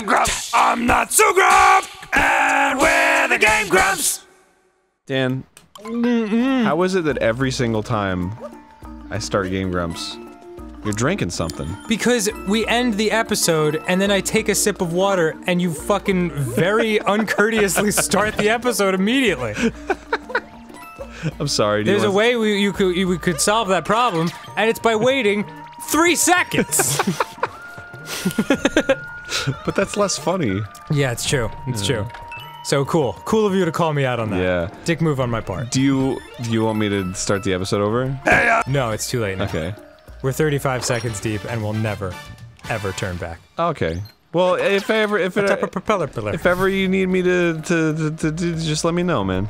am Grump. I'm not so Grump. And we're the Game Grumps. Dan, how is it that every single time I start Game Grumps, you're drinking something? Because we end the episode and then I take a sip of water and you fucking very uncourteously start the episode immediately. I'm sorry. do you There's a way we you could you, we could solve that problem, and it's by waiting three seconds. But that's less funny. yeah, it's true. It's true. So cool. Cool of you to call me out on that. Yeah. Dick move on my part. Do you do you want me to start the episode over? Uh, no, it's too late now. Okay. We're 35 seconds deep and we'll never, ever turn back. Okay. Well, if ever if it, Type of propeller pillar. if ever you need me to to, to, to, to just let me know, man.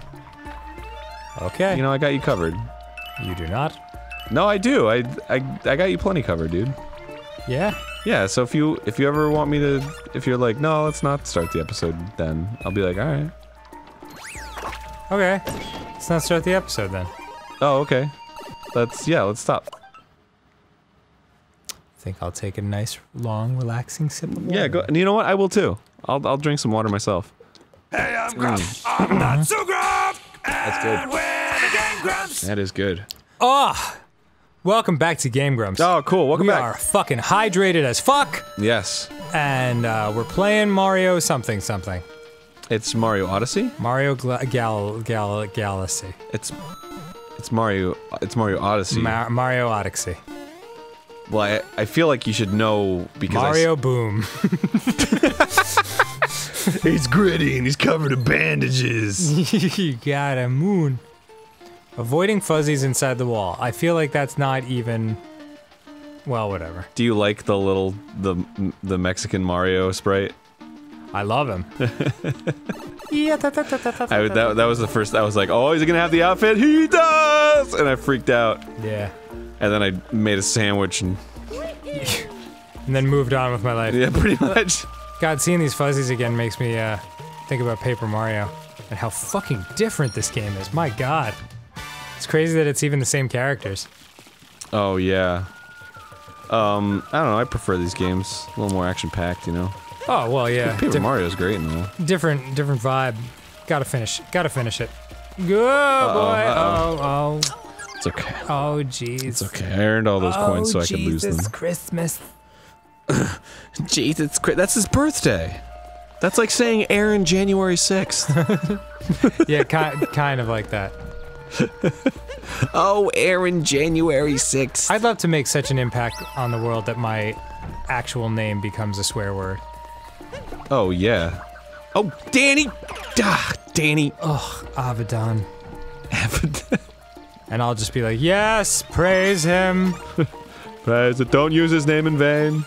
Okay. You know I got you covered. you do not. No, I do. I I I got you plenty covered, dude. Yeah. Yeah. So if you if you ever want me to, if you're like, no, let's not start the episode, then I'll be like, all right. Okay. Let's not start the episode then. Oh, okay. Let's yeah. Let's stop. I think I'll take a nice, long, relaxing sip of water. Yeah. Go. And you know what? I will too. I'll I'll drink some water myself. Hey, I'm mm. Grump. I'm not so Grump. That's And good. we're the Game Grumps. That is good. Oh! Welcome back to Game Grumps. Oh, cool. Welcome we back. We are fucking hydrated as fuck, Yes. and uh, we're playing Mario something something. It's Mario Odyssey. Mario Gla- Gal Gal Galaxy. It's it's Mario. It's Mario Odyssey. Ma- Mario Odyssey. well, I, I feel like you should know because I Mario Boom. he's gritty and he's covered in bandages. you got a moon. Avoiding fuzzies inside the wall. I feel like that's not even. Well, whatever. Do you like the little the the Mexican Mario sprite? I love him. yeah, da, da, da, da, da, I, that, that was the first. I was like, oh, is he gonna have the outfit? He does, and I freaked out. Yeah. And then I made a sandwich and And then moved on with my life. yeah, pretty much. God, seeing these fuzzies again makes me uh, think about Paper Mario and how fucking different this game is. My God. It's crazy that it's even the same characters. Oh yeah. Um, I don't know. I prefer these games. A little more action packed, you know. Oh well, yeah. Paper Di- Mario's great and all. different, different vibe. Gotta finish. Gotta finish it. Good boy. uh-oh. Oh, oh, It's okay. oh, jeez. It's okay. I earned all those coins so I could lose them. Oh, Christmas. Jeez, it's cra- that's his birthday. That's like saying Arin January 6th. Yeah, ki- kind of like that. oh, Arin January 6th. I'd love to make such an impact on the world that my actual name becomes a swear word. oh, yeah. Oh, Danny. Ah, Danny. Ugh, Abaddon. And I'll just be like, yes, praise him. Praise it. Don't use his name in vain.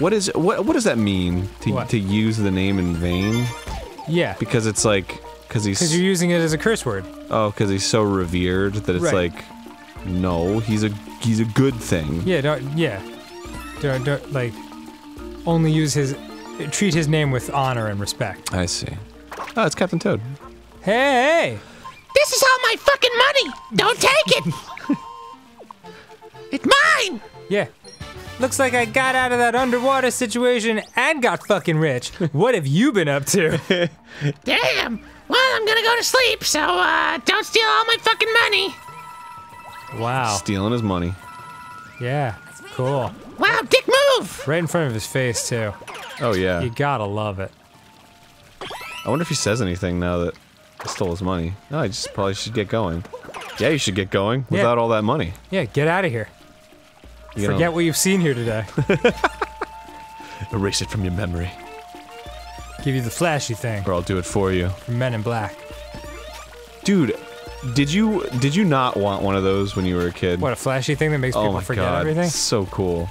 What is what? What does that mean to What? to use the name in vain? Yeah, Because it's like because he's because he's you're using it as a curse word. oh because he's so revered that it's Right. like no he's a he's a good thing. Yeah, don't, yeah. Don't, don't, like, only use his, treat his name with honor and respect. I see. Oh, it's Captain Toad. Hey, This is all my fucking money. Don't take it. it's mine. yeah. Looks like I got out of that underwater situation and got fucking rich. What have you been up to? Damn. Well, I'm gonna go to sleep, so uh, don't steal all my fucking money. Wow. Stealing his money. Yeah, cool. Wow, dick move. Right in front of his face, too. Oh yeah. You gotta love it. I wonder if he says anything now that I stole his money. No, I just probably should get going. Yeah, you should get going Yeah. without all that money. Yeah, get out of here. You know, Forget what you've seen here today. erase it from your memory, Give you the flashy thing or I'll do it for you. from Men in Black. Dude, did you did you not want one of those when you were a kid? What, a flashy thing that makes oh people my forget god, everything? so cool.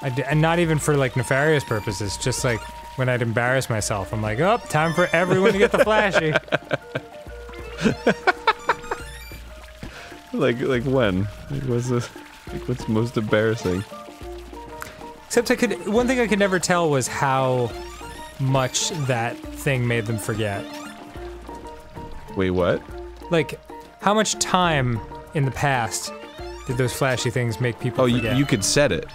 I d- and not even for like nefarious purposes, just like when I'd embarrass myself. I'm like, oh, time for everyone to get the flashy. Like like when? Like, what's the like, what's most embarrassing? Except I could, one thing I could never tell was how much that thing made them forget. Wait, what? Like, how much time in the past Did those flashy things make people Oh, you, forget? you could set it.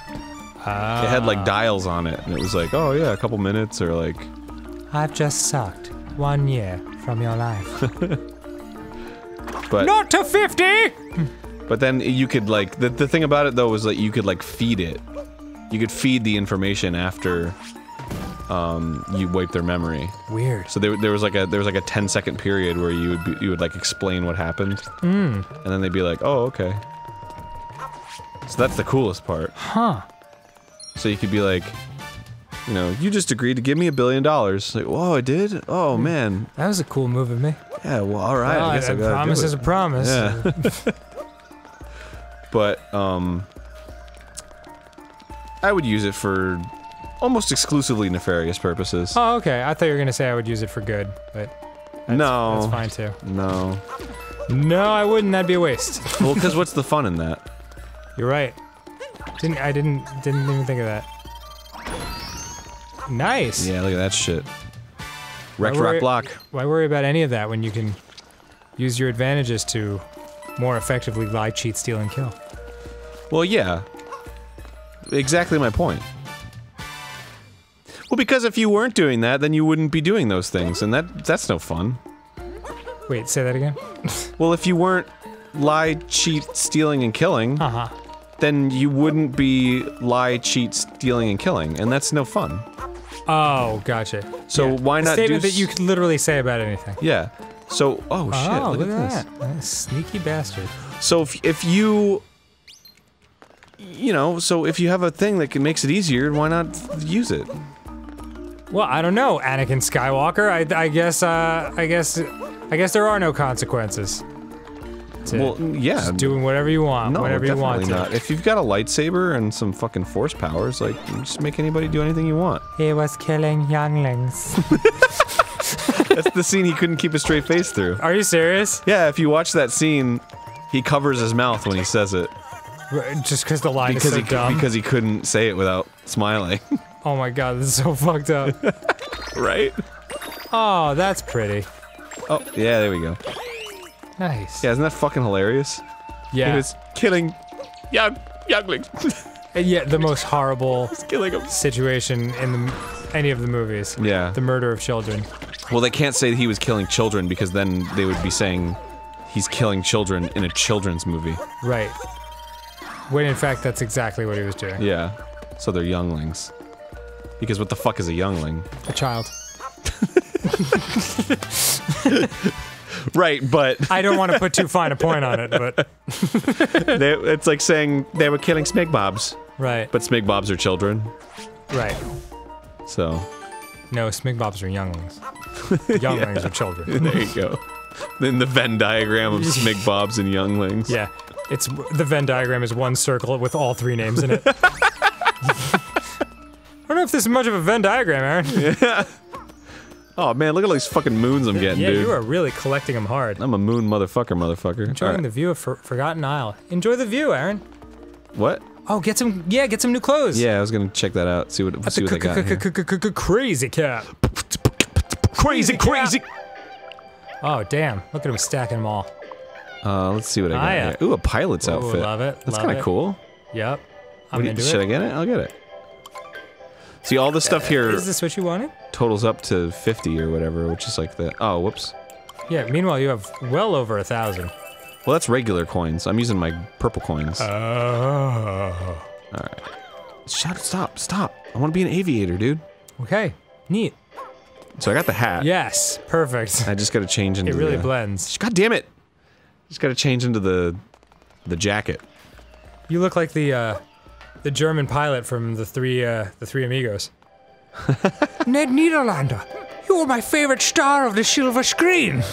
Ah. It had like dials on it, and it was like, oh yeah, a couple minutes, or like, I've just sucked one year from your life. but Not to 50! But then you could like the the thing about it though was that you could like feed it. You could feed the information after um, you wipe their memory. Weird. So there, there was like a there was like a 10 second period where you would be, you would like explain what happened, Hmm. and then they'd be like, oh okay. So that's the coolest part. Huh. So you could be like, you know, you just agreed to give me a billion dollars. Like, whoa, I did? Oh man, That was a cool move of me. yeah. Well, all right. Well, I guess I a gotta promise is a promise. Yeah. but um, I would use it for almost exclusively nefarious purposes. Oh, okay. I thought you were gonna say I would use it for good, but that's, no, that's fine too. no. No, I wouldn't. That'd be a waste. Well, because what's the fun in that? You're right. Didn't I didn't didn't even think of that. Nice. Yeah, look at that shit. Wrecked Why rock block. Why worry about any of that when you can use your advantages to more effectively lie, cheat, steal, and kill? Well, yeah. Exactly my point. Well, because if you weren't doing that, then you wouldn't be doing those things, and that that's no fun. Wait, say that again. Well, if you weren't lie, cheat, stealing, and killing, Uh huh. then you wouldn't be lie, cheat, stealing, and killing, and that's no fun. Oh, gotcha. So Yeah. why A not statement do that you could literally say about anything? Yeah. So, oh shit, oh, look, at this. that. That Sneaky bastard. So if if you you know, so if you have a thing that can makes it easier, why not use it? Well, I don't know, Anakin Skywalker. I, I guess. Uh, I guess. I guess there are no consequences. To Well, yeah. just doing whatever you want, no, whenever you definitely want to. not. If you've got a lightsaber and some fucking force powers, like just make anybody do anything you want. He was killing younglings. That's the scene he couldn't keep a straight face through. Are you serious? Yeah, if you watch that scene, he covers his mouth when he says it Just because the line because is so he dumb. because he couldn't say it without smiling, oh my god, this is so fucked up. right? oh, that's pretty. Oh, yeah, there we go. Nice. Yeah, isn't that fucking hilarious? Yeah. He was killing young younglings, Uh, yeah, the most horrible killing them. situation in the, any of the movies. Yeah. The murder of children. Well, they can't say he was killing children because then they would be saying he's killing children in a children's movie. Right. When in fact, that's exactly what he was doing. Yeah. So they're younglings. Because what the fuck is a youngling? A child. Right, but I don't want to put too fine a point on it, but they, it's like saying they were killing Smig Bobs, right, but Smig Bobs are children. right. So No, Smigbobs are younglings. Younglings are children. there you go. Then the Venn diagram of Smig Bobs and younglings. Yeah, it's the Venn diagram is one circle with all three names in it. I don't know if this is much of a Venn diagram, Arin. Yeah. Oh man, look at all these fucking moons I'm getting, yeah, dude. you are really collecting them hard. I'm a moon motherfucker, motherfucker. Enjoying Alright. the view of For- Forgotten Isle. Enjoy the view, Arin. What? Oh, get some. Yeah, get some new clothes. Yeah, I was gonna check that out. See what At see what they got. here. crazy cat. Crazy, crazy. Oh, damn. Look at him stacking them all. Uh, let's see what I got Hiya. here. Ooh, a pilot's Ooh, outfit. love it, That's kind of cool. Yep. I'm What do you- into should it. I get it? I'll get it. See, all the stuff here Is this what you wanted? totals up to 50 or whatever, which is like the. Oh, whoops. Yeah, meanwhile, you have well over a thousand. Well, that's regular coins. I'm using my purple coins. Oh. All right. Shut Stop, stop. I want to be an aviator, dude. Okay, neat. So I got the hat. Yes, perfect. I just got to change into It really the, blends. God damn it! Just got to change into the the jacket. You look like the uh, the German pilot from the three uh, the Three Amigos. Ned Niederlander, you were my favorite star of the silver screen.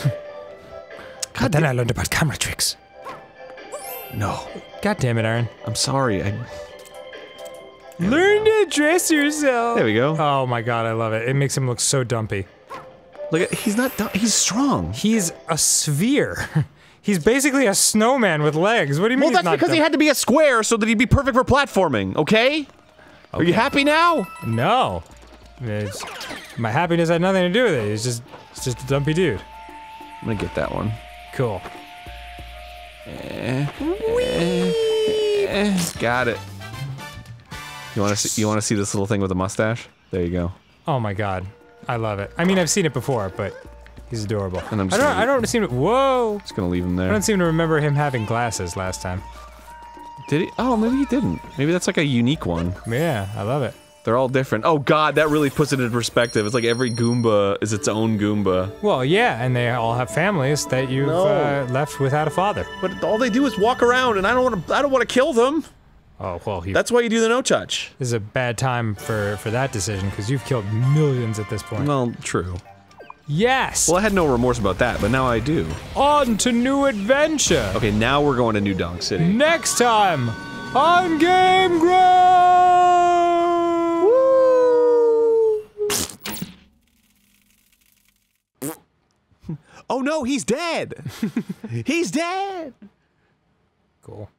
but then I learned about camera tricks. No, God damn it, Arin. I'm sorry. I, Learn to dress yourself. there we go. Oh my god, I love it. It makes him look so dumpy. Look he's not. dumb- He's strong. He's a sphere. He's basically a snowman with legs. What do you mean Well, he's that's not because he had to be a square so that he'd be perfect for platforming. Okay. Are you happy now? No. It's, my happiness had nothing to do with it. He's just, he's just a dumpy dude. I'm gonna get that one. Cool. Eh, eh, eh, eh. got it. You want to see? You want to see this little thing with a mustache? There you go. Oh my god. I love it. I mean, I've seen it before, but he's adorable. And I'm I don't, gonna- I don't seem to. Whoa! Just gonna leave him there. I don't seem to remember him having glasses last time. Did he? Oh, maybe he didn't. Maybe that's like a unique one. Yeah, I love it. They're all different. Oh god, that really puts it into perspective. It's like every Goomba is its own Goomba. Well, yeah, and they all have families that you've No. uh, left without a father. But all they do is walk around, and I don't want to. I don't want to kill them. Oh well, he, That's why you do the no touch. this is a bad time for for that decision because you've killed millions at this point. Well, true. Yes. Well, I had no remorse about that, but now I do. On to new adventure. Okay, now we're going to New Donk City. Next time on Game Grumps. Oh no, he's dead. he's dead. Cool.